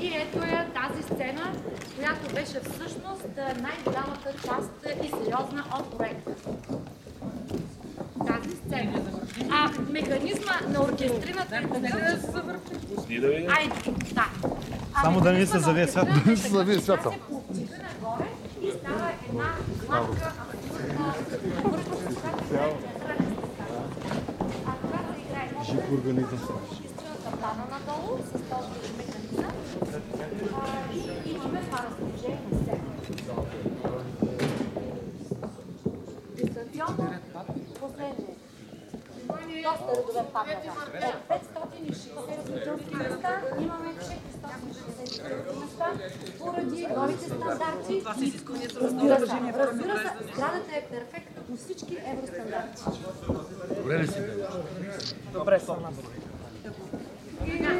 И ето е тази сцена, която беше всъщност е, най-голямата част е, и сериозна от проекта. Тази сцена. А механизма на оркестрината е видим. Айде, да. А Само да не се завие на свят. оркестрината Да не се завие е, свят тя само. се нагоре и става една гладка, абсолютно Жив организъм. Пада надолу с този механизъм и имаме това разположение на сцена. Дистанционно последно. Доста редове. От 560 зрителски места имаме 460 зрителски места поради новите стандарти. Разбира се, разбира се, сградата е перфектна по всички евростандарти. Добре ли си? Добре съм на